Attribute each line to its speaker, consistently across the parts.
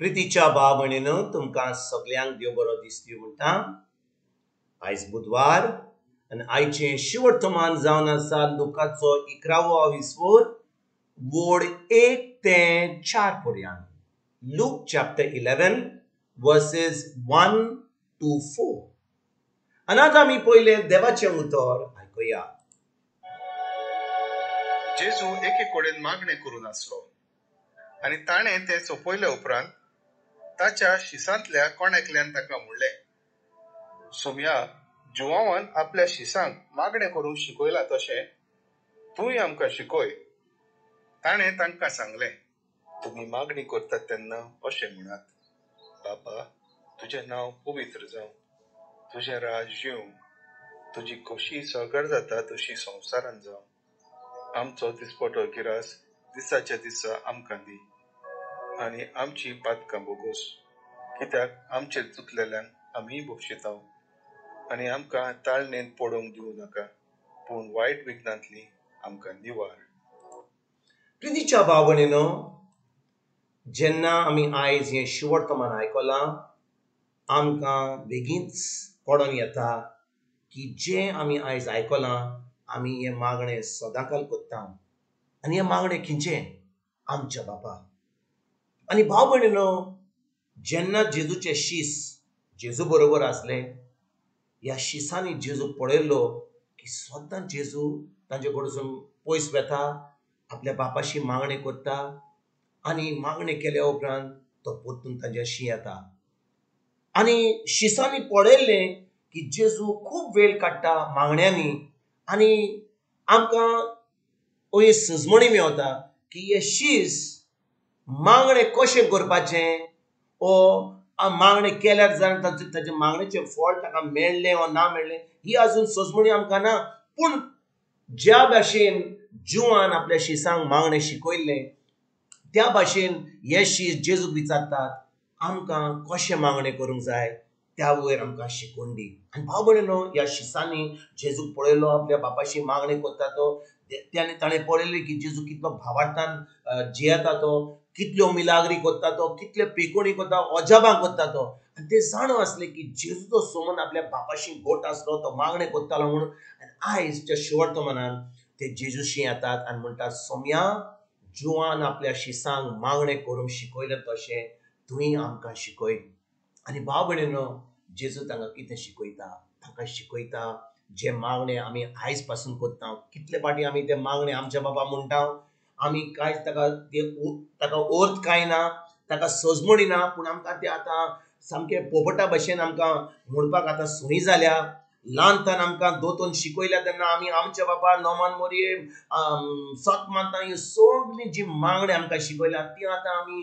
Speaker 1: प्रितीच्या भाव भयणीनो तुमकां सगल्यांक देव बरो दीस दिवं म्हणटा आयज बुधवार आनी आयचें शिवर्थमान जावन आसा लुकाचो इकरावो विस्वर वोड एक ते चार पर्यंत. Look chapter eleven verses one two four. आनी आतां आमी पयले देवाचें उतर आयकुया.
Speaker 2: जेजू एके कडेन मागणें करून आसलो. आनी ताणें तें सोपयले उपरांत ताच्या शिसांतल्या कोणेकल्यान ताका म्हणलें सोम्या जुवावान आपल्या शिसांक मागणें करूंक शिकयलां तशें तूंय आमकां शिकय. ताणें तांकां सांगलें तुमी मागणी करतात तेन्ना अशें म्हणात बाबा तुजें नांव पवित्र जावं. तुजें राज येवं तुजी कशी सगर जाता तशी संवसारान जावं. आमचो दिसपटो गिरास दिसाच्या दिसा आमकां दी. आनी आमची पातकां बोगोस कित्याक आमचे चुकलेल्यांक आमी बक्षिताव आनी आमकां ताळणेन पडोवंक दिवं नाका पूण वायट विघ्नांतली आमकां निवार.
Speaker 1: प्रितीच्या भाव जेन्ना आमी आयज हें शिवर्तमान आयकलां आमकां बेगीनच पडोन येता की जें आमी आयज आयकलां आमी हें मागणें सदांकाल कोत्ता आनी हें मागणें खिंचें आमच्या बापाक. आनी भाव बहिणीनो जेन्ना जेजूचे शीस जेजू बरोबर असले ह्या शिसांनी जेजू पळयल्लो की स्वता जेजू तांचे कडसून पयस वेता आपल्या बापाशी मागणें करता आनी मागणें केल्या उपरांत तो परतून तांच्या शी येता. आनी शिसांनी पळयल्लें की जेजू खूब वेळ काडटा मागण्यांनी आनी आमकां अशी सजमणी मेवता की हे शीस मागणें कशें करपाचें? ओ मागणें केल्यार जाण ताचे ताचे मागणेचें फळ ताका मेळ्ळें वा ना मेळ्ळें ही आजून सजमणी आमकां ना. पूण ज्या भाशेन जिवान आपल्या शिसांक मागणें शिकयल्लें त्या भाशेन हे शीस जेजूक विचारतात आमकां कशें मागणें करूंक जाय? त्या वयर आमकां शिकोवन दी आनी भाव भयणीनो ह्या शिसांनी जेजूक पळयलो आपल्या बापाशी मागणें करता तो त्याने ताणें पळयलें की जेजू कितलो भावार्थान जियेता तो कितल्यो मिलाग्रीक कोत्ता तो कितले पेकोणी कोत्ता अजाबाक कोत्ता तो आनी ते जाणो आसले की जेजूचो सोमन आपल्या बापाशी गोट आसलो तो मागणें कोत्तालो म्हणून. आनी आयजच्या शेवट मनान ते जेजूशी येतात आनी म्हणटात सोम्या जुवान आपल्या शिसांक मागणें करूंक शिकयलें तशें तुवें आमकां शिकय आनी भाव भयणीनो जेजू तांकां कितें शिकयता ताका शिकयता जे मागणें आमी आयजपासून कोत्ता कितले फाटी आमी ते मागणें आमच्या बाबा म्हणटा आमी कांयच ताका ते ताका अर्थ कांय ना ताका सजमणी ना पूण आमकां ते आतां सामकें पोपटा भशेन आमकां म्हणपाक आतां संवय जाल्या. ल्हानपण आमकां दोतोन शिकयल्या तेन्ना आमी आमच्या बापा नोमान मोरये सत मानता ही सगळीं जी मागणी आमकां शिकयल्या ती आतां आमी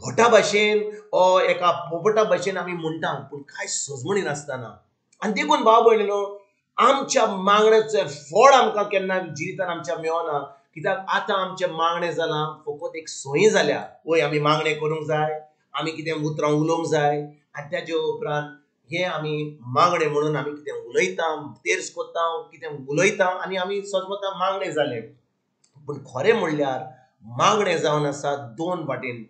Speaker 1: भटा भाशेन ओ एका पोपटा भाशेन आमी म्हणटा पूण कांय सजमणी नासतना. आनी देखून भाव भयणीनो आमच्या मागणेचें फळ आमकां केन्ना जिवितान आमच्या मेळना कित्याक आतां आमचें मागणें जालां फकत एक सोयी जाल्या वय आमी मागणें करूंक जाय आमी कितें उतरां उलोवंक जाय आनी तेजे उपरांत हे आमी मागणें म्हणून आमी कितें उलयता तेर्स कोत्ता कितें उलयता आनी आमी सजमता मागणें जालें पूण खरें म्हणल्यार मागणें जावन आसा दोन वाटेन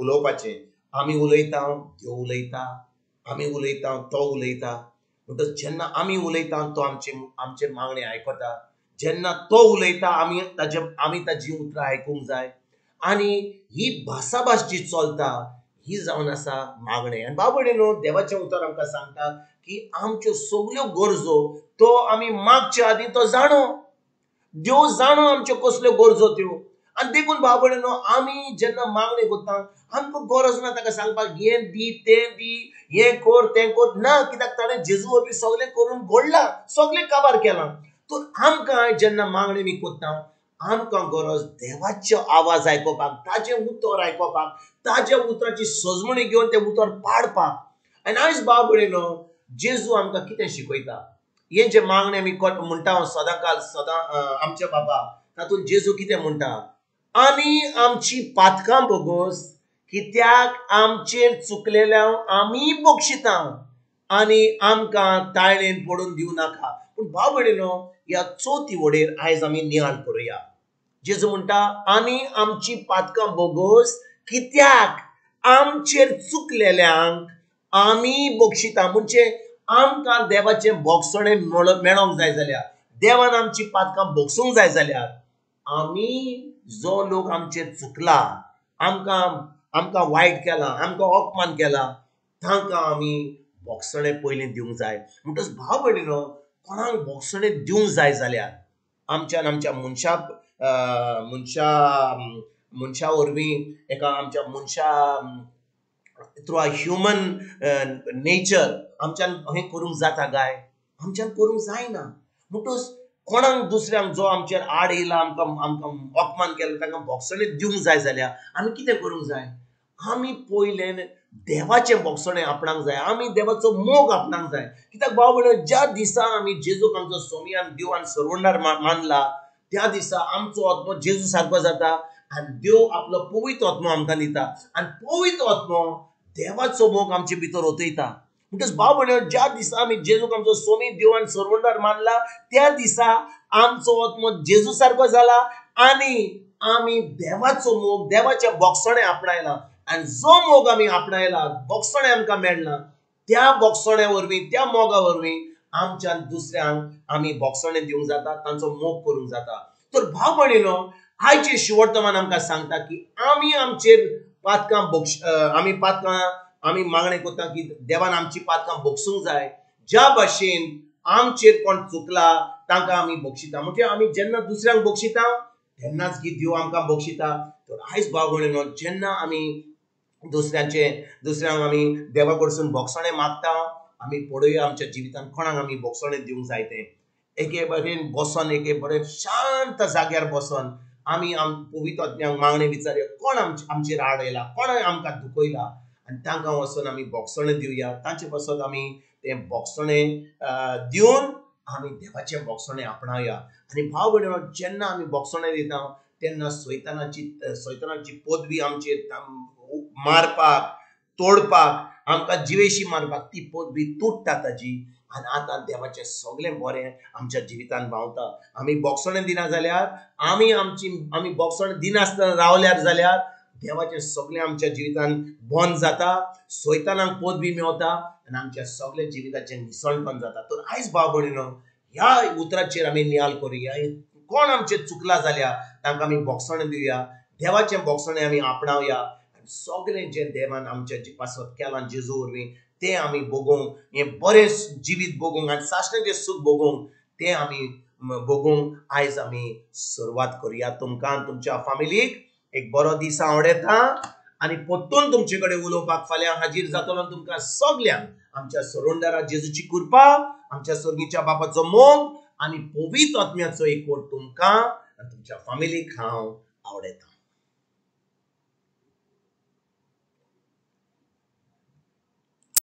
Speaker 1: उलोवपाचें. आमी उलयता त्यो उलयता आमी उलयता तो उलयता. म्हणटच जेन्ना आमी उलयता तो आमचे आमचे मागणें आयकता. जेन्ना तो उलयता आमी ताजे आमी ताजी उतरां आयकूंक जाय. आनी ही भासाभास जी चलता ही जावन आसा मागणें. आनी बाबडे न्हू देवाचें उतर आमकां सांगता की आमच्यो सगल्यो गरजो तो आमी मागच्या आदी तो जाणो. देव जाणो आमच्यो कसल्यो गरजो त्यो. आनी देखून बाबडे न्हू आमी जेन्ना मागणी करता आमकां गरज ना ताका सांगपाक हें दी तें दी हें कर तें कर. ना कित्याक ताणें जेजू बी सगलें करून घडलां सगलें काबार केलां. तर आमकां जेन्ना मागणी मी कोत्ता आमकां गरज देवाचो आवाज आयकोपाक ताजें उतर आयकोपाक ताज्या उतराची सजमणी घेवन तें उतर पाडपाक. आनी आयज बाब उडयलो जेजू आमकां कितें शिकयता? हे जे मागणें आमी म्हणटा हांव सदां काल सदां आमच्या बाबा तातूंत जेजू कितें म्हणटा? आनी आमची पातकां बोगोस कित्याक आमचेर चुकलेल्या आमी बक्षिता. आनी आमकां ताळेन पडून दिवं नाका. पूण भाव भयणीनो ह्या चवथी वडेर आयज आमी नियाळ करुया जेजू म्हणटा आनी आमची पातकां बोगोस कित्याक? आमचेर चुकलेल्यांक आमी बक्षिता म्हणजे आमकां देवाचें बोगसणें मेळोंक जाय जाल्यार देवान आमची पातकां बोगसूंक जाय जाल्यार आमी जो लोक आमचेर चुकला आमकां आमकां वायट केला आमकां अपमान केला तांकां आमी बोगसणें पयलीं दिवंक जाय. म्हणटच भाव भयणीनो कोणाक बोगसणें दिवंक जाय जाल्यार आमच्यान आमच्या मनशा मनशा मनशा वरवीं एका आमच्या मनशा थ्रू अ ह्युमन नेचर आमच्यान हें करूंक जाता काय आमच्यान करूंक जायना. म्हणटच कोणाक दुसऱ्यांक जो आमचेर आड येयला आमकां आमकां अपमान केला तांकां भोगसणें दिवंक जाय जाल्यार आमी कितें करूंक जाय? आमी पयलें देवाचें बोगसणें आपणाक जाय आमी देवाचो मोग आपणाक जाय. कित्याक भाव भयण ज्या दिसा आमी जेजूक आमचो सोमियान देवान सर्वंडार मानला त्या दिसा आमचो आत्मो जेजू सारको जाता आनी देव आपलो पवित्र आत्मो आमकां दिता. आनी पवित्र आत्मो देवाचो मोग आमचे भितर ओतयता म्हणटच भाव भयण ज्या दिसा आमी जेजूक आमचो सोमी देवान सर्वंडार मानला त्या दिसा आमचो आत्मो जेजू सारको जाला आनी आमी देवाचो मोग देवाचें बोगसणें आपणायला आनी जो मोग आमी आपणायला बोगसणें आमकां मेळना त्या बोगसण्या वरवीं त्या मोगा वरवीं आमच्यान दुसऱ्यांक आमी बोगसणें दिवंक जाता तांचो मोग करूंक जाता. तर भाव भयणीनो आयचे शिवर्तमान आमकां सांगता की आमी आमचेर पातकां बोक्ष आमी पातकां आमी मागणें करता की देवान आमची पातकां बोगसूंक जाय. ज्या भाशेन आमचेर कोण चुकला तांकां आमी बोक्षिता. म्हणजे आमी जेन्ना दुसऱ्यांक बोक्षिता तेन्नाच की देव आमकां बोक्षिता. तर आयज भाव भयणीनो जेन्ना आमी दुसऱ्यांचे दुसऱ्यांक आमी देवा कडसून बोगसणें मागता. आमी पळोवया आमच्या जिवितांत कोणाक आमी बोगसणें दिवंक जाय तें एके बरेन बसोन एके बरें शांत जाग्यार बसोन. आमी आम पवित्र मागणें विचारया कोण आमचेर आड आयला कोण आमकां दुखयला? आनी तांकां वचोन आमी बोगसणें दिवया तांचे पासत आमी तें बोगसणें दिवन आमी देवाचें बोगसणें आपणाया. आनी भाव भयण जेन्ना आमी बोगसणें दिता तेन्ना सैतानाची सैतानाची पदवी आमचेर मारपाक तोडपाक आमकां जिवेशी मारपाक ती पदवी तुटता ताजी आनी आतां देवाचें सगळें बरें आमच्या जिवितांत भावता. आमी बोगसणें दिना जाल्यार आमी आमची आमी बोगसणें दिनासतना रावल्यार जाल्यार देवाचें सगळें आमच्या जिवितांत बंद जाता सैतानाक पदवी मेवता आनी आमच्या सगळ्या जिविताचें निसणपण जाता. तर आयज भाव भयणीनो ह्या उतराचेर आमी नियाल करूया. कोण आमचे चुकला जाल्या तांकां आमी बोगसणें दिवया देवाचें बोगसणें आमी आपणावया. सगळें जें देवान आमच्या जिपासत केलां जेजू वरवीं तें आमी भोगूंक हें बरें जिवीत भोगूंक आनी साश्टेचें सूख भोगूंक तें आमी भोगूंक आयज आमी सुरवात करुया. तुमकां तुमच्या फामिलीक एक बरो दीस हांव येता आनी परतून तुमचे कडेन उलोवपाक फाल्यां हाजीर जातलो तुमकां सगळ्यांक आमच्या सरोंडारा जेजूची कृपा आमच्या सर्गीच्या बापाचो मोग आनी पवित्र आत्म्याचो एक तुमकां आनी तुमच्या फामिलीक हांव आवडयता